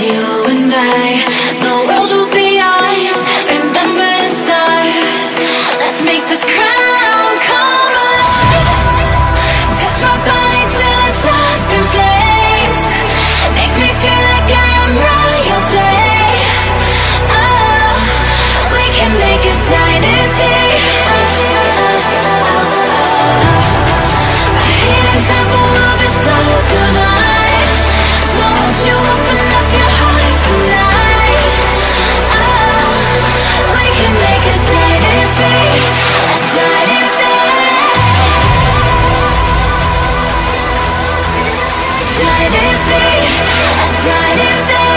We and that bass thumping, people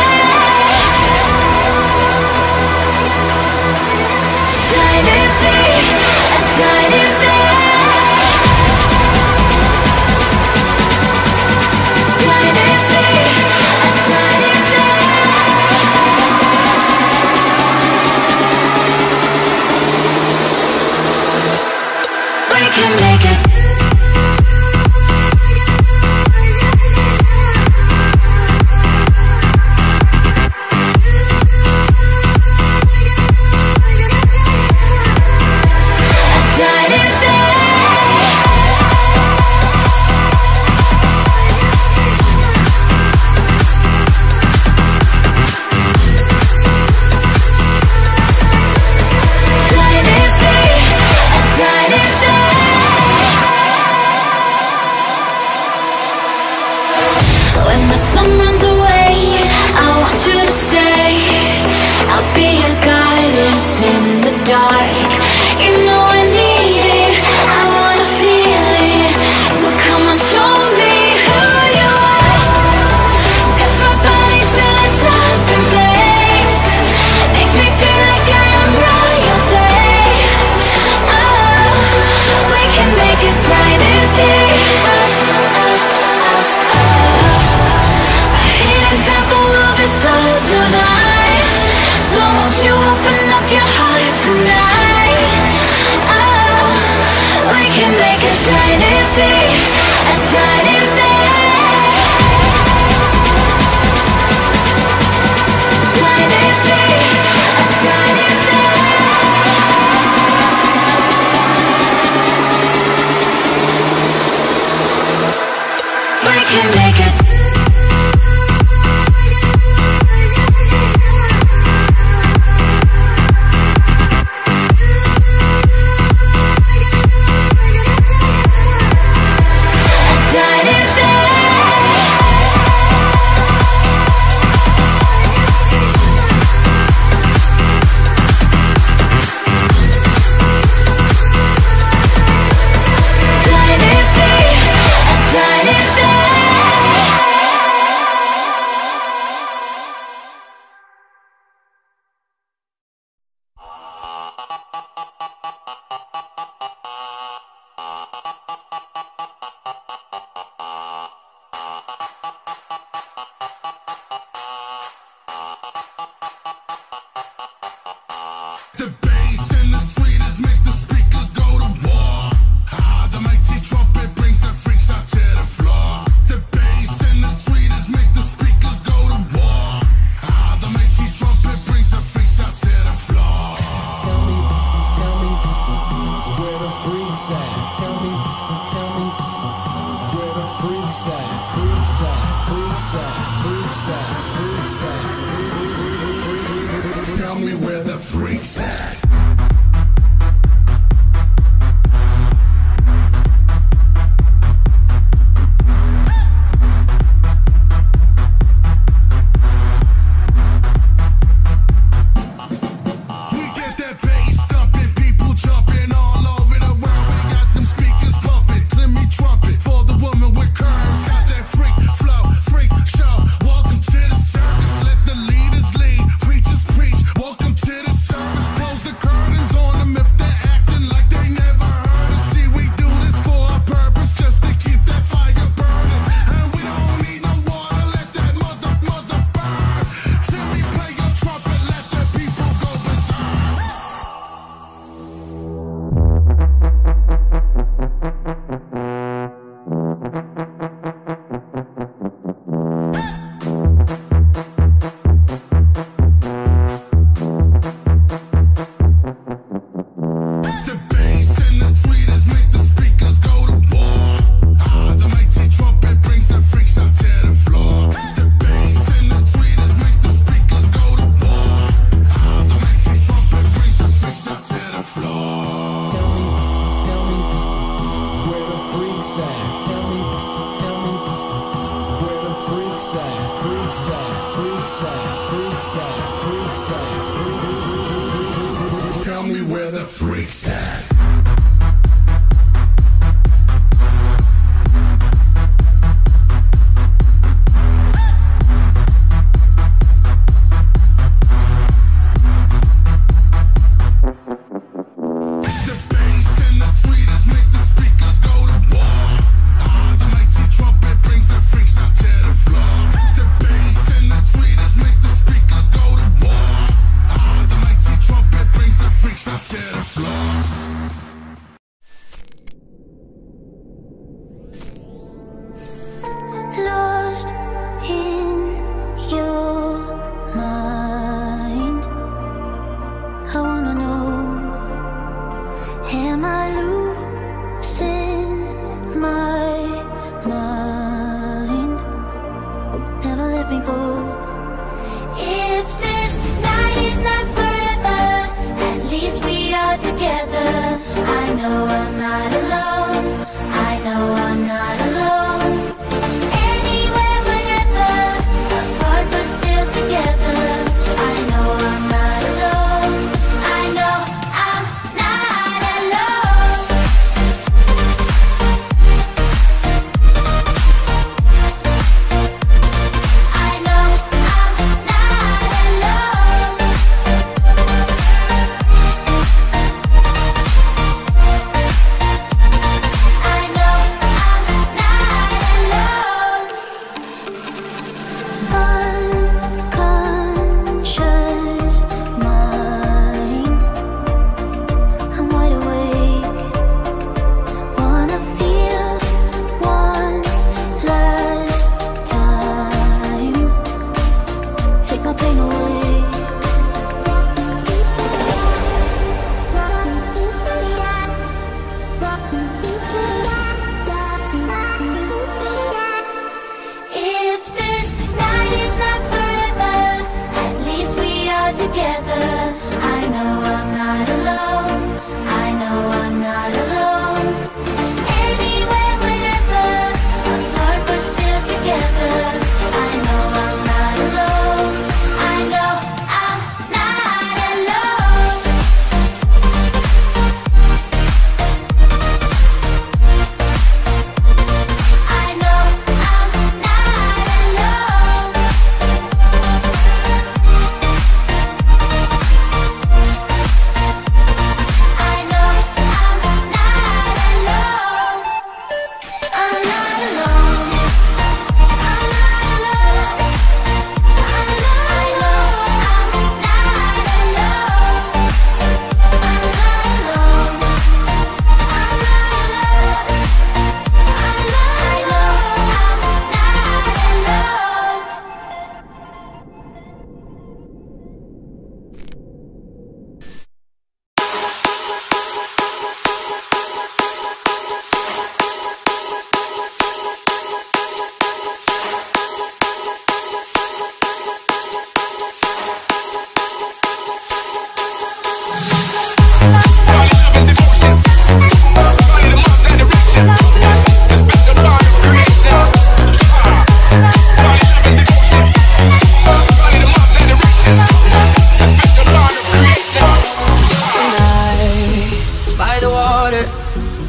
me where the freak's at.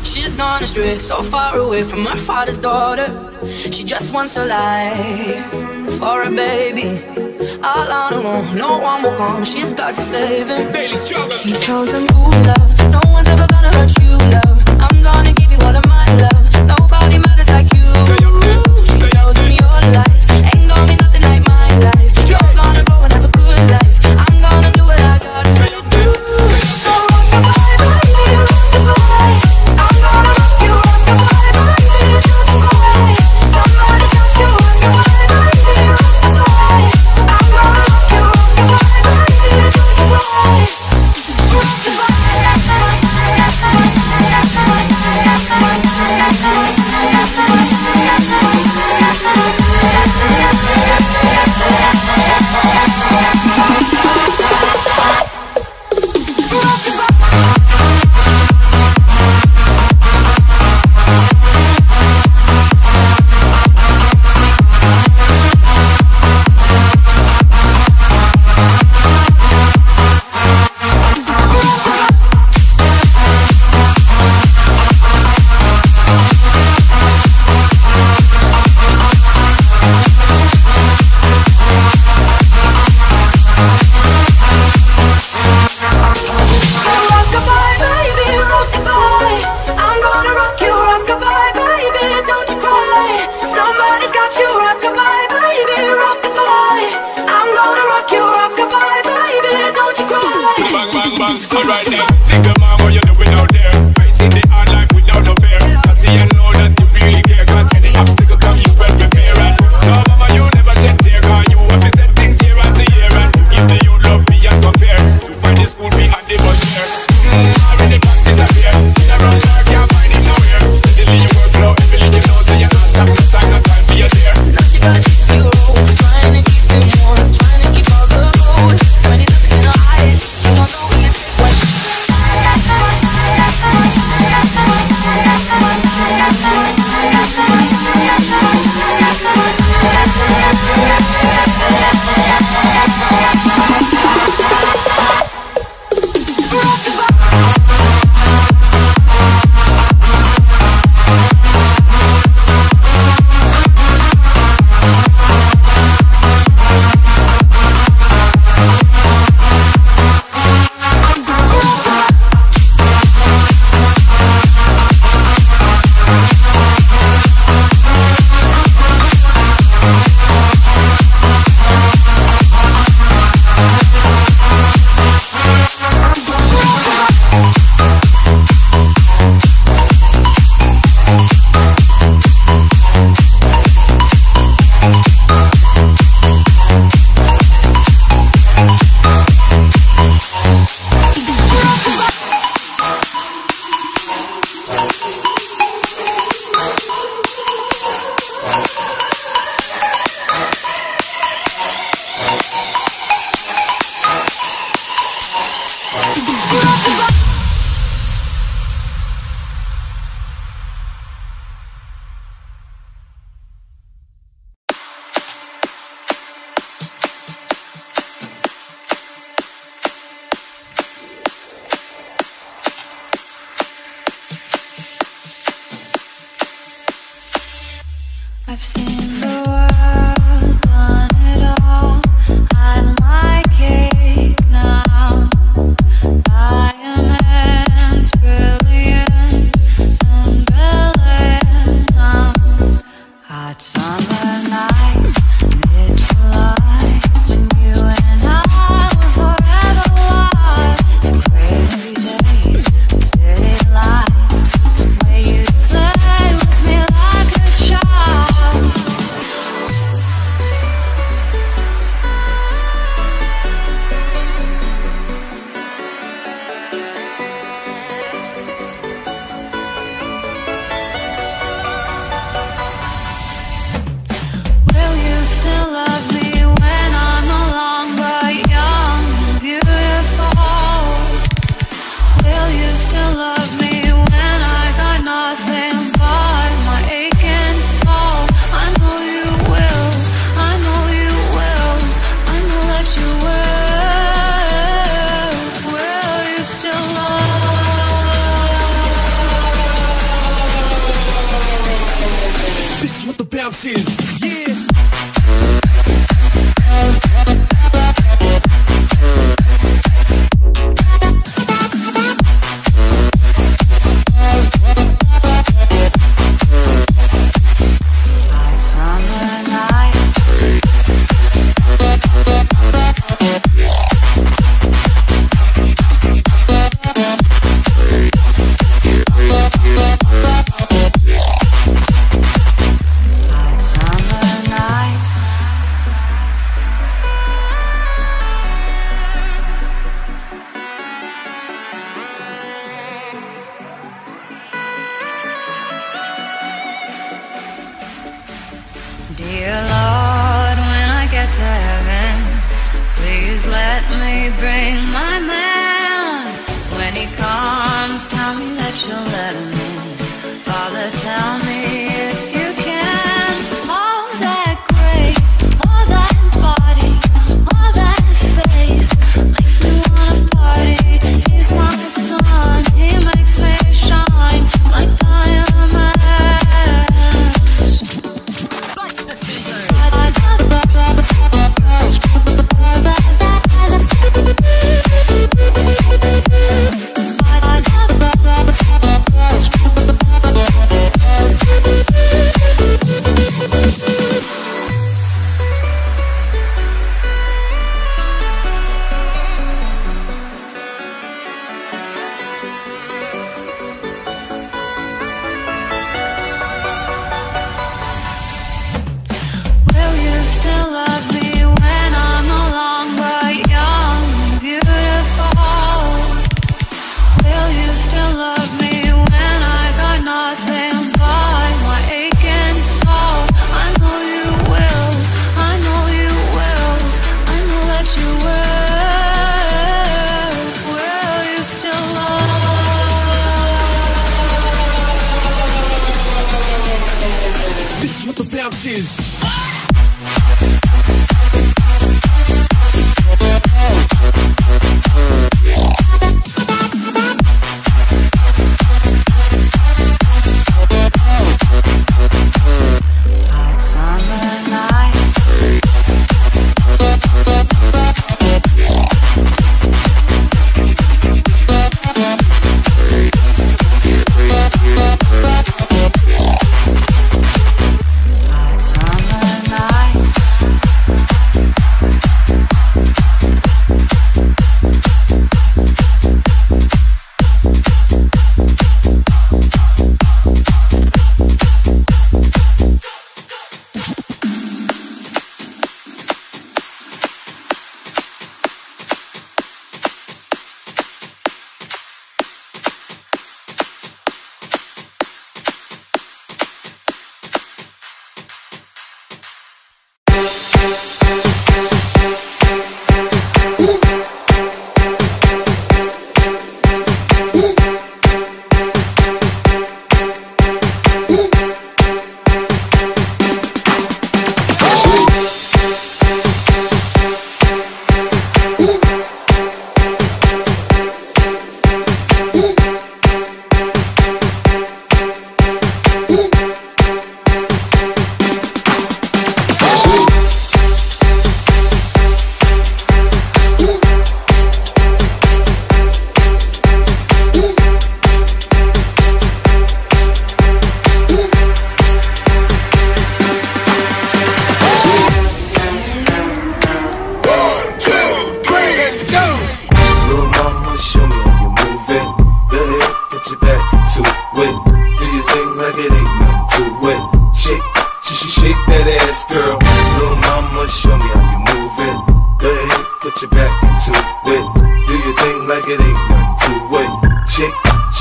She's gone astray, so far away from her father's daughter. She just wants a life for a baby. All on her own, no one will come. She's got to save him. Daily struggle. She tells him, Ooh, love, no one's ever gonna hurt you. I've seen the summer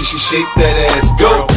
she, shake that ass, girl.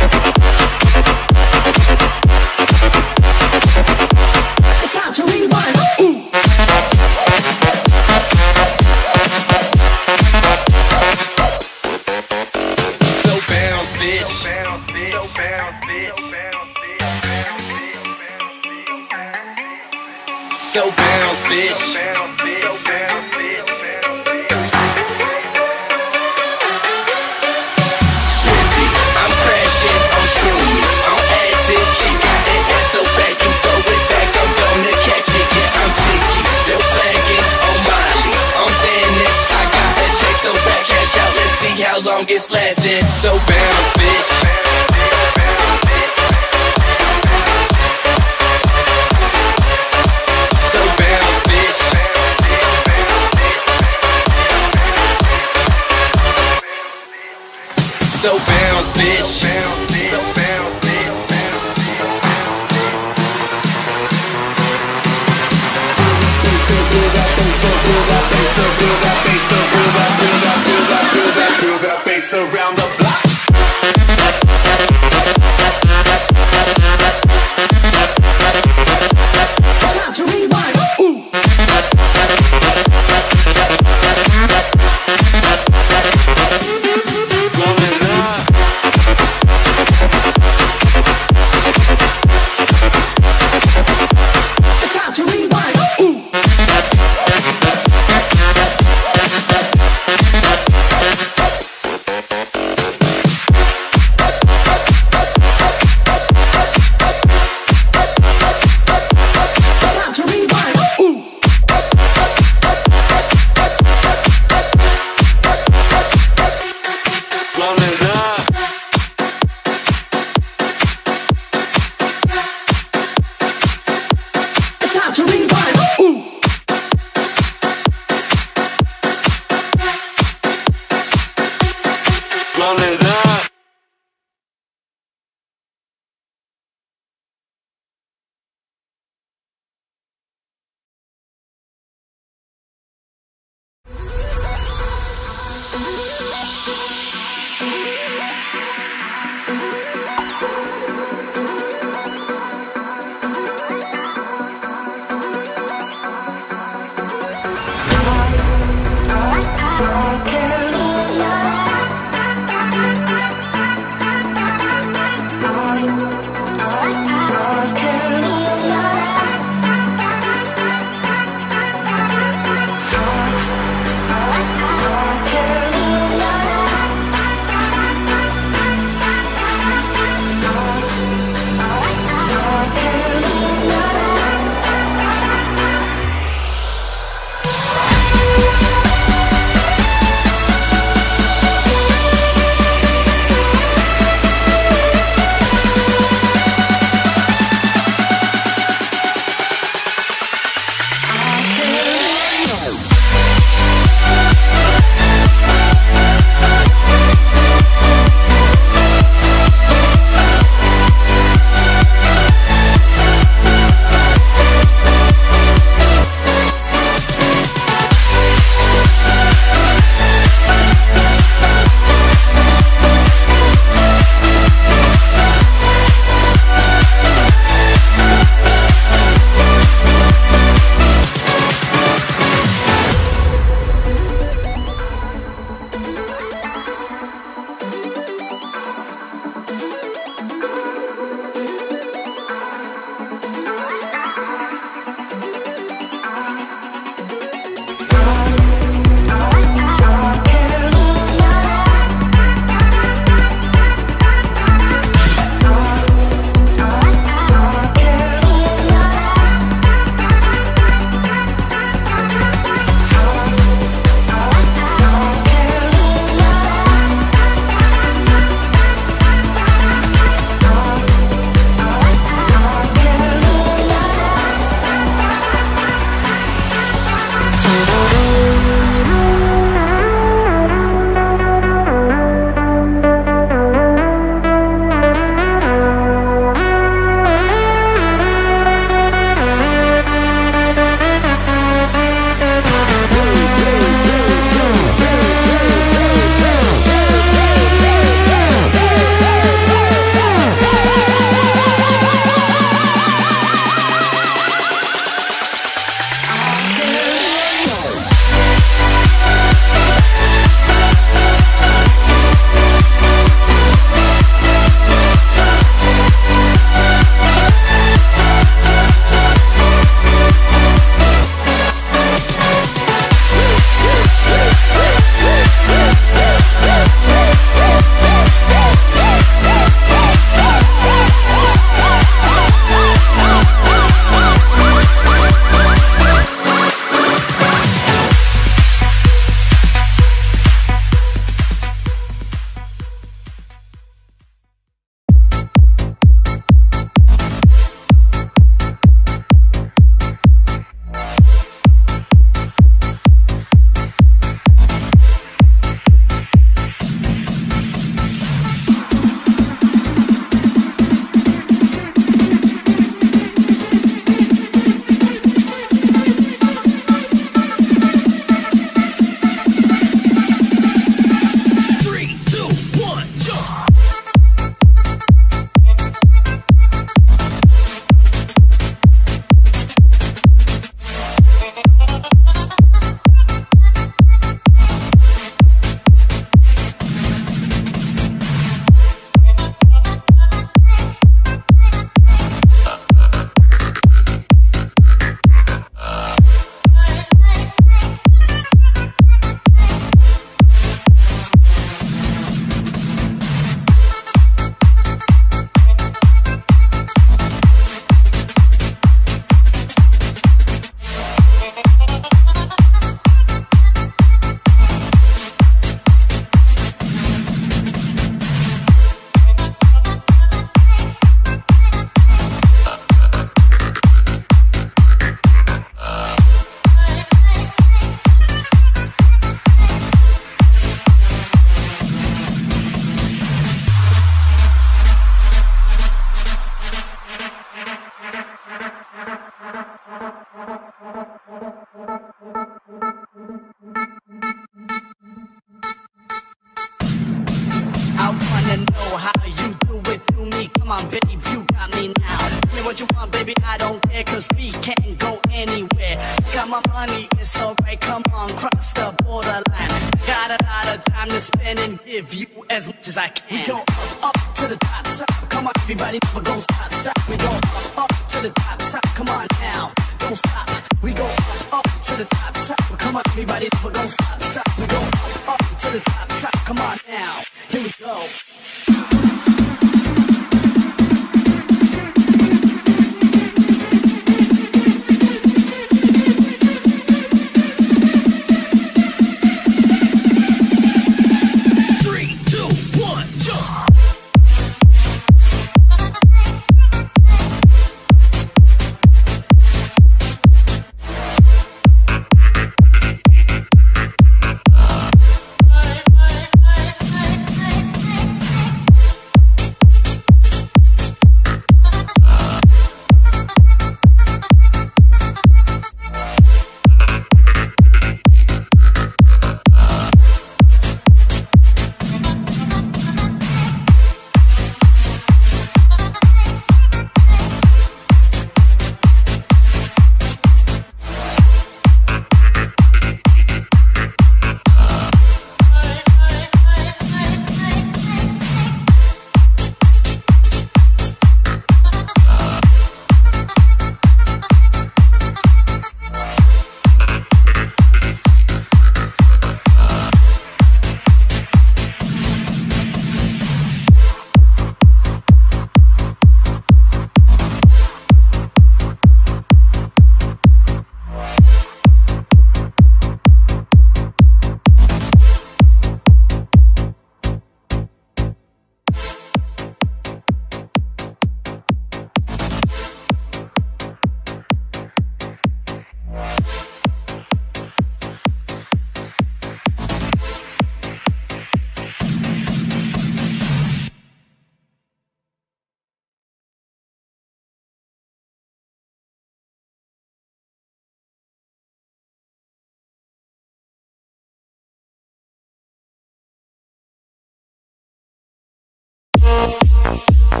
I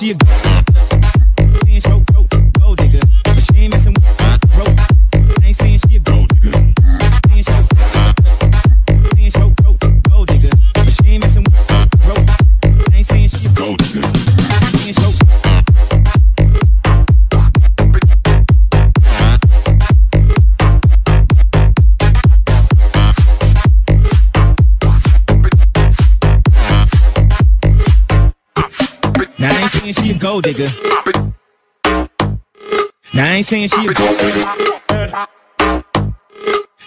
России. gold digger. Now I ain't saying she.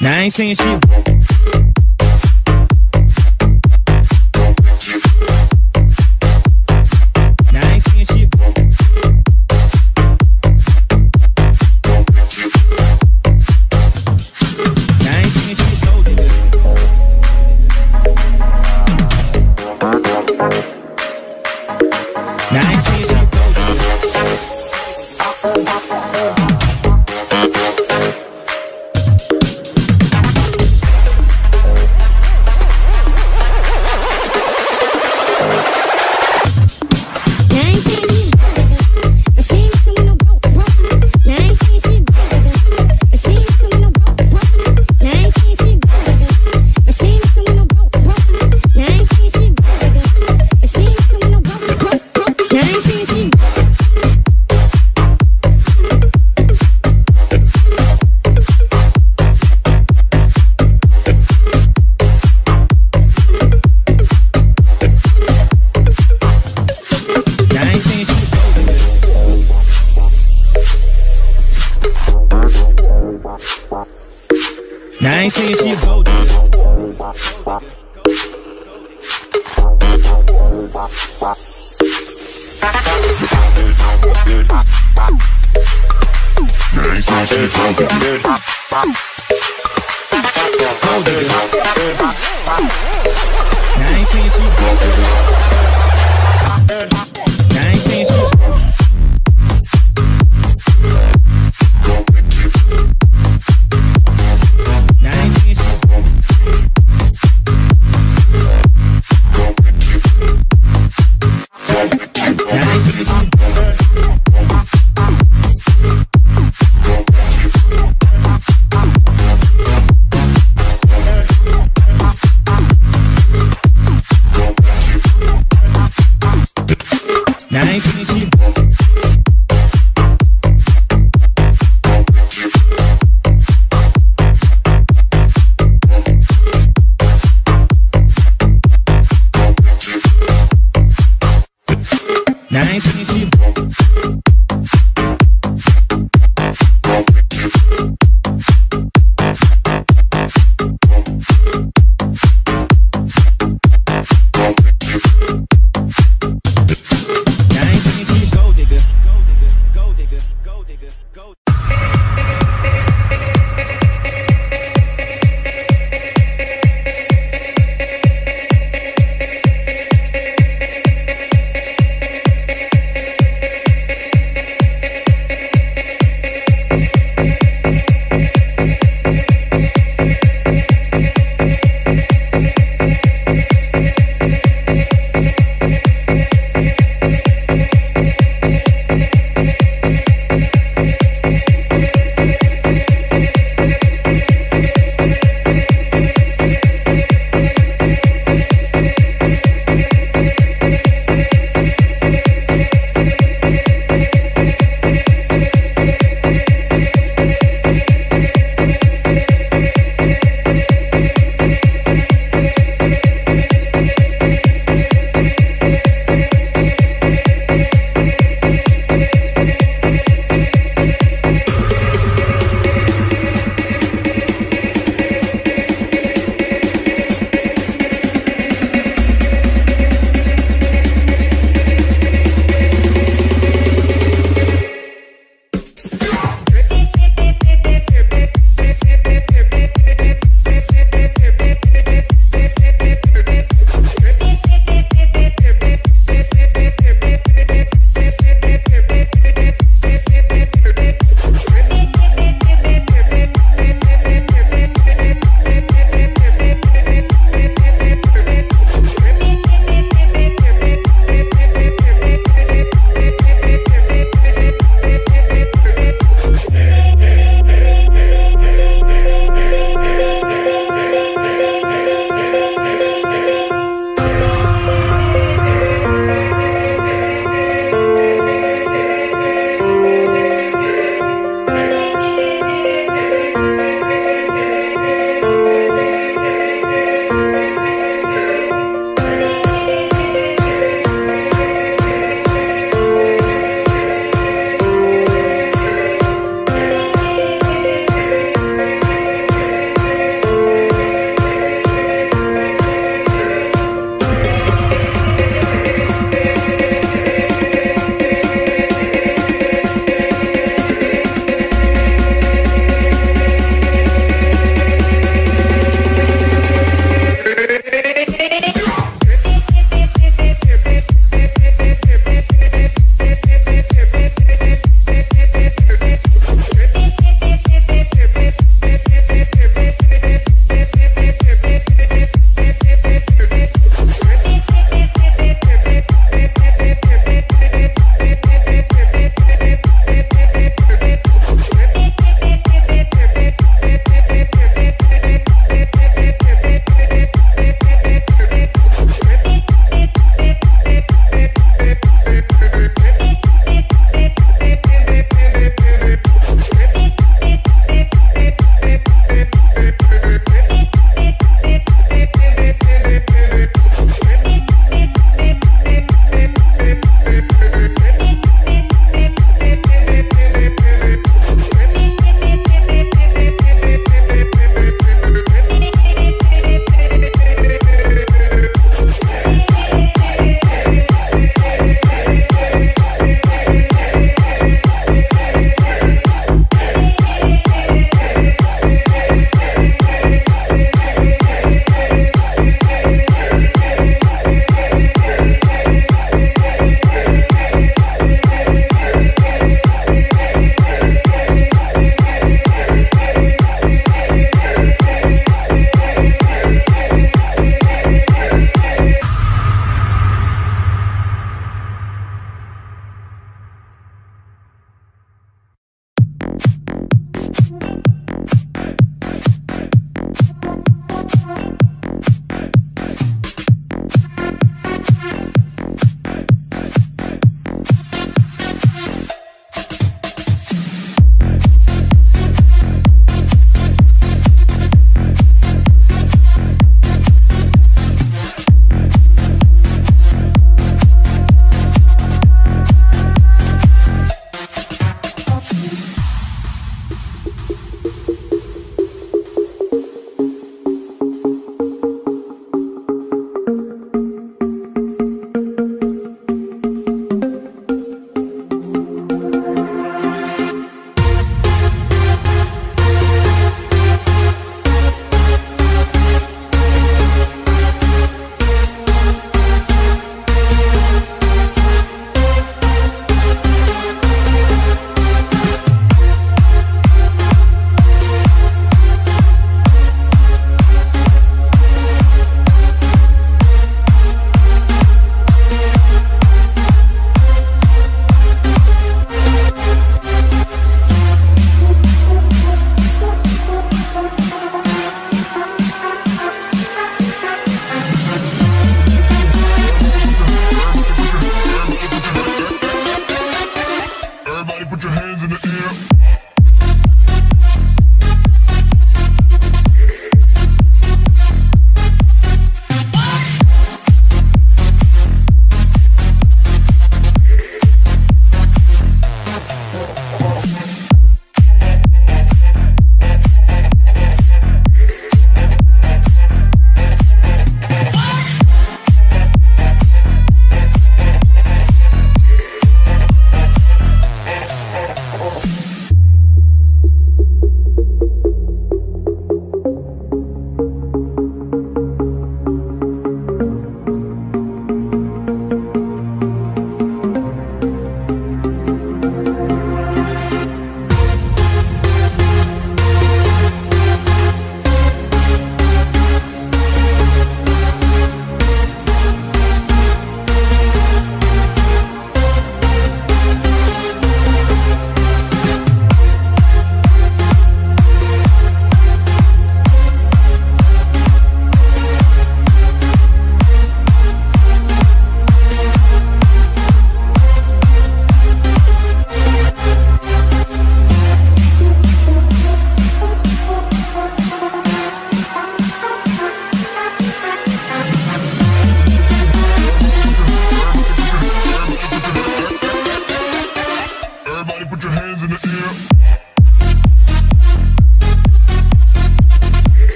Now I ain't saying she.